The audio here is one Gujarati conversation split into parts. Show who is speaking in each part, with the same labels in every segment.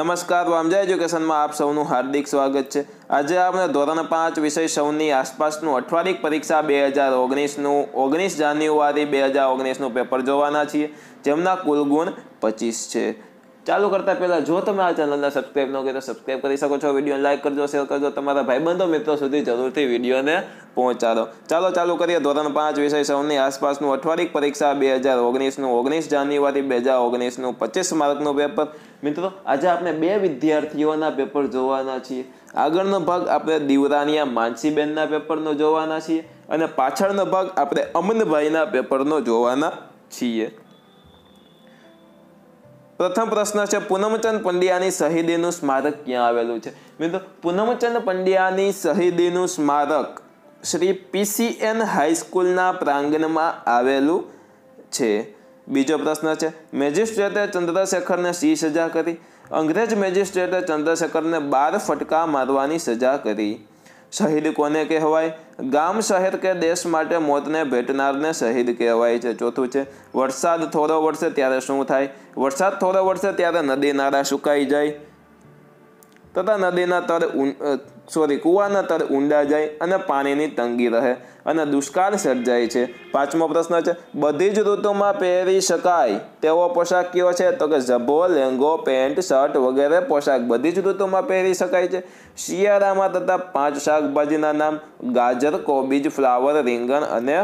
Speaker 1: નમસ્કાર, વામજા એજ્યુકેશનમાં આપ સૌનું હાર્દિક સ્વાગત છે. આજે આપણે ધોરણ પાંચ વિષય સૌની આસપાસનું અઠવાડિક પરીક્ષા બે હજાર ઓગણીસનું, ઓગણીસ જાન્યુઆરી બે હજાર ઓગણીસનું પેપર જોવાના છીએ, જેમના કુલ ગુણ પચીસ છે. ચાલુ કરતા પહેલાં જો તમે આ ચેનલને સબસ્ક્રાઈબ ન કરી તો સબસ્ક્રાઈબ કરી શકો છો. વીડિયો લાઈક કરજો શેર કરજો. તમારા ભાઈબંધો, મિત્રો સુધી જરૂરથી વિડીયોને પહોંચાડો. ચાલો, ચાલુ કરીએ ધોરણ પાંચ વિષય સૌની આસપાસનું અઠવાડિક પરીક્ષા બે હજાર ઓગણીસનું. ઓગણીસ જાન્યુઆરી બે હજાર ઓગણીસનું. પચીસ માર્કનું પેપર મિત્રો, આજે આપણે બે વિદ્યાર્થીઓના પેપર જોવાના છીએ. આગળનો ભાગ આપણે દીવરાનિયા માનસીબેનના પેપરનો જોવાના છીએ અને પાછળનો ભાગ આપણે અમનભાઈના પેપરનો જોવાના છીએ. પ્રથમ પ્રશ્ન છે, પૂનમચંદ પંડ્યાની શહીદીનું સ્મારક ક્યાં આવેલું છે? મિત્રો, પૂનમચંદ પંડ્યાની શહીદીનું સ્મારક શ્રી પીસીએન હાઈસ્કૂલના પ્રાંગણમાં આવેલું છે. બીજો પ્રશ્ન છે, મેજિસ્ટ્રેટે ચંદ્રશેખરને સી સજા કરી? અંગ્રેજ મેજિસ્ટ્રેટે ચંદ્રશેખરને બાર ફટકા મારવાની સજા કરી. શહીદ કોને કહેવાય? ગામ શહેર કે દેશ માટે મોતને ભેટનારને શહીદ કહેવાય છે. ચોથું છે, વરસાદ થોડો વરસે ત્યારે શું થાય? વરસાદ થોડો વરસે ત્યારે નદી નાળા સુકાઈ જાય. તથા નદીના તળ સોરી કૂવાના તળ ઊંડા જાય અને પાણીની તંગી રહે અને દુષ્કાળ સર્જાય છે. પાંચમો પ્રશ્ન છે, બધી જ ઋતુમાં પહેરી શકાય તેવો પોશાક કયો છે? તો કે ઝભ્ભો લેંગો, પેન્ટ, શર્ટ વગેરે પોશાક બધી જ ઋતુમાં પહેરી શકાય છે. શિયાળામાં તથા પાંચ શાકભાજીના નામ ગાજર, કોબીજ, ફ્લાવર, રીંગણ અને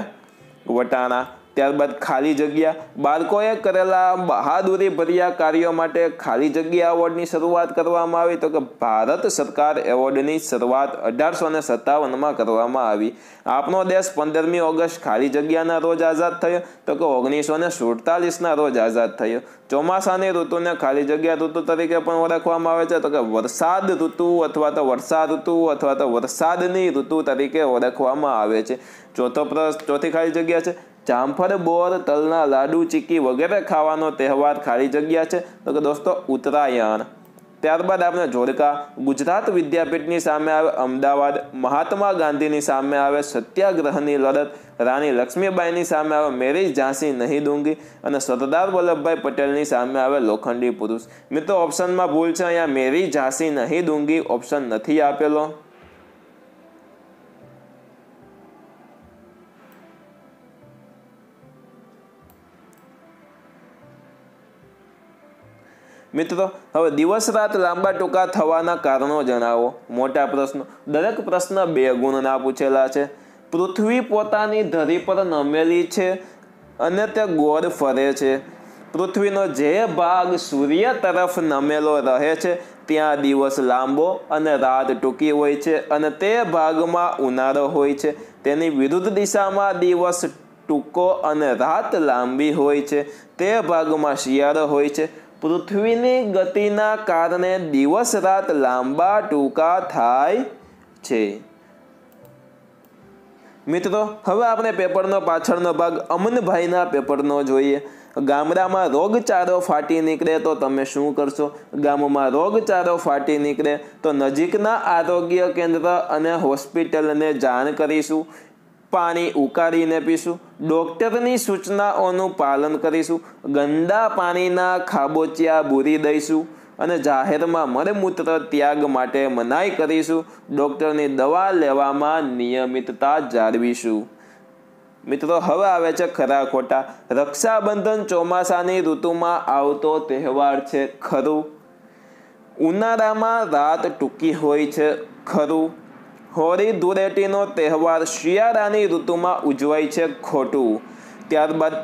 Speaker 1: વટાણા. ત્યારબાદ ખાલી જગ્યા. બાળકોએ કરેલા બહાદુરી ભર્યા કાર્યો માટે ખાલી જગ્યા એવોર્ડની શરૂઆત કરવામાં આવી. તો કે ભારત સરકાર એવોર્ડની શરૂઆત અઢારસો ને સત્તાવનમાં કરવામાં આવી. આપણો દેશ પંદરમી ઓગસ્ટ ખાલી જગ્યાના રોજ આઝાદ થયો. તો કે ઓગણીસો ને સુડતાલીસના રોજ આઝાદ થયો. ચોમાસાની ઋતુને ખાલી જગ્યા ઋતુ તરીકે પણ ઓળખવામાં આવે છે. તો કે વરસાદ ઋતુ અથવા તો વર્ષા ઋતુ અથવા તો વરસાદની ઋતુ તરીકે ઓળખવામાં આવે છે. ચોથો ચોથી ખાલી જગ્યા છે. જામફળ, બોર, તલના લાડુ, ચીકી વગેરે ખાવાનો તહેવાર ખાલી જગ્યા છે. તો કે દોસ્તો, ઉત્તરાયણ. ત્યારબાદ આપણે જોડકા. ગુજરાત વિદ્યાપીઠની સામે આવે અમદાવાદ. મહાત્મા ગાંધીની સામે આવે સત્યાગ્રહની લડત. રાણી લક્ષ્મીબાઈની સામે આવે મેરી ઝાંસી નહીં ડુંગી અને સરદાર વલ્લભભાઈ પટેલની સામે આવે લોખંડી પુરુષ. મિત્રો ઓપ્શનમાં ભૂલ છે. અહીંયા મેરી ઝાંસી નહીં ડુંગી ઓપ્શન નથી આપેલો. મિત્રો, હવે દિવસ રાત લાંબા ટૂંકા થવાના કારણો જણાવો. મોટા પ્રશ્નો. દરેક પ્રશ્ન બે ગુણના પૂછેલા છે. પૃથ્વી પોતાની ધરી પર નમેલી છે અને તે ગોળ ફરે છે. પૃથ્વીનો જે ભાગ સૂર્ય તરફ નમેલો રહે છે, ત્યાં દિવસ લાંબો અને રાત ટૂંકી હોય છે અને તે ભાગમાં ઉનાળો હોય છે. તેની વિરુદ્ધ દિશામાં દિવસ ટૂંકો અને રાત લાંબી હોય છે. તે ભાગમાં શિયાળો હોય છે. પૃથ્વીની ગતિના કારણે દિવસ રાત લાંબા ટૂંકા થાય છે. મિત્રો, હવે આપણે પેપરનો પાછળનો ભાગ અમનભાઈના પેપરનો જોઈએ. ગામડામાં રોગચાળો ફાટી નીકળે તો તમે શું કરશો? ગામમાં રોગચાળો ફાટી નીકળે તો નજીકના આરોગ્ય કેન્દ્ર અને હોસ્પિટલને જાણ કરીશું. પાણી ઉકાળીને પીશું. ડોક્ટરની સૂચનાઓનું પાલન કરીશું. ગંદા પાણીના ખાબોચિયા બૂરી દઈશું અને જાહેરમાં મળમૂત્ર ત્યાગ માટે મનાઈ કરીશું. ડોક્ટરની દવા લેવામાં નિયમિતતા જાળવીશું. મિત્રો, હવે આવે છે ખરા ખોટા. રક્ષાબંધન ચોમાસાની ઋતુમાં આવતો તહેવાર છે ખરું. ઉનાળામાં રાત ટૂંકી હોય છે ખરું. હોળી ધૂળેટીનો તહેવાર શિયાળાની ઋતુમાં ઉજવાય છે ખોટું. ત્યારબાદ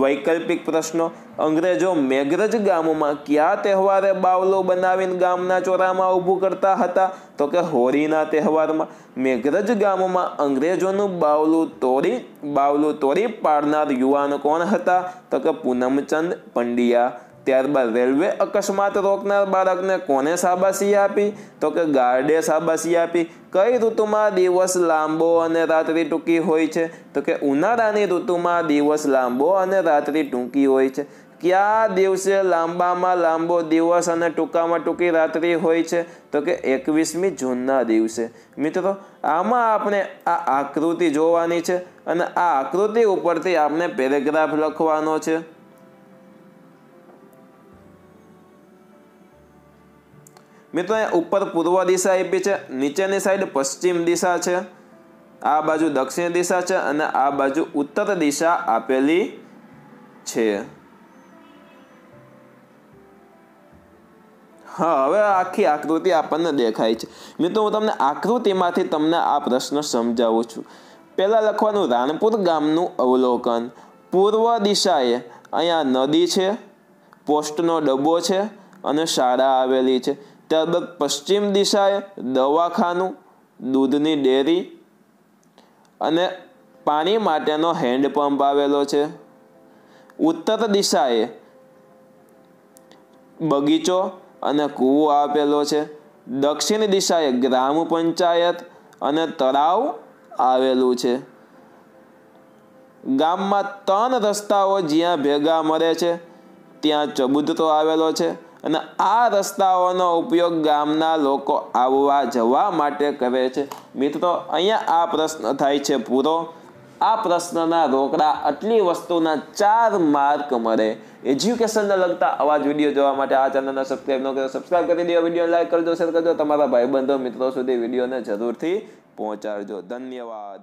Speaker 1: વૈકલ્પિક પ્રશ્નો, અંગ્રેજો મેઘરજ ગામમાં કયા તહેવારે બાવલો બનાવીને ગામના ચોરામાં ઊભું કરતા હતા? તો કે હોળીના તહેવારમાં મેઘરજ ગામમાં અંગ્રેજોનું બાવલું તોડી બાવલું તોડી પાડનાર યુવાન કોણ હતા? તો કે પૂનમચંદ પંડ્યા. ત્યારબાદ રેલવે અકસ્માત રોકનાર બાળકને કોને શાબાશી આપી? તો કે ગાર્ડે શાબાશી આપી. કઈ ઋતુમાં દિવસ લાંબો અને રાત્રિ ટૂંકી હોય છે? તો કે ઉનાળાની ઋતુમાં દિવસ લાંબો અને રાત્રિ ટૂંકી હોય છે. કયા દિવસે લાંબામાં લાંબો દિવસ અને ટૂંકામાં ટૂંકી રાત્રિ હોય છે? તો કે એકવીસમી જૂનના દિવસે. મિત્રો, આમાં આપણે આ આકૃતિ જોવાની છે અને આ આકૃતિ ઉપરથી આપણે પેરેગ્રાફ લખવાનો છે. મિત્રો, અહીંયા ઉપર પૂર્વ દિશા આપી છે, નીચેની સાઈડ પશ્ચિમ દિશા છે, આ બાજુ દક્ષિણ દિશા છે અને આ બાજુ ઉત્તર દિશા આપેલી છે. હા, હવે આખી આકૃતિ આપણને દેખાય છે. મિત્રો, હું તમને આકૃતિમાંથી તમને આ પ્રશ્ન સમજાવું છું. પહેલાં લખવાનું રાણપુર ગામનું અવલોકન. પૂર્વ દિશાએ અહીંયા નદી છે, પોસ્ટનો ડબ્બો છે અને શાળા આવેલી છે. ત્યારબાદ પશ્ચિમ દિશાએ દવાખાનું, દૂધની ડેરી અને પાણી માટેનો હેન્ડપંપ આવેલો છે. ઉત્તર દિશાએ બગીચો અને કૂવો આપેલો છે. દક્ષિણ દિશાએ ગ્રામ પંચાયત અને તળાવ આવેલું છે. ગામમાં ત્રણ રસ્તાઓ જ્યાં ભેગા મળે છે, ત્યાં ચબૂતરો આવેલો છે. અને આ રસ્તાઓનો ઉપયોગ ગામના લોકો આવવા જવા માટે કરે છે. મિત્રો, અહીંયા આ પ્રશ્ન થાય છે પૂરો. આ પ્રશ્નના રોકડા આટલી વસ્તુના ચાર માર્ક મળે. એજ્યુકેશનને લગતા આવા જ વીડિયો જોવા માટે આ ચેનલને સબસ્ક્રાઈબ ન કરો. સબસ્ક્રાઈબ કરી દો વીડિયો લાઈક કરજો શેર કરજો. તમારા ભાઈબંધો મિત્રો સુધી વિડીયોને જરૂરથી પહોંચાડજો. ધન્યવાદ.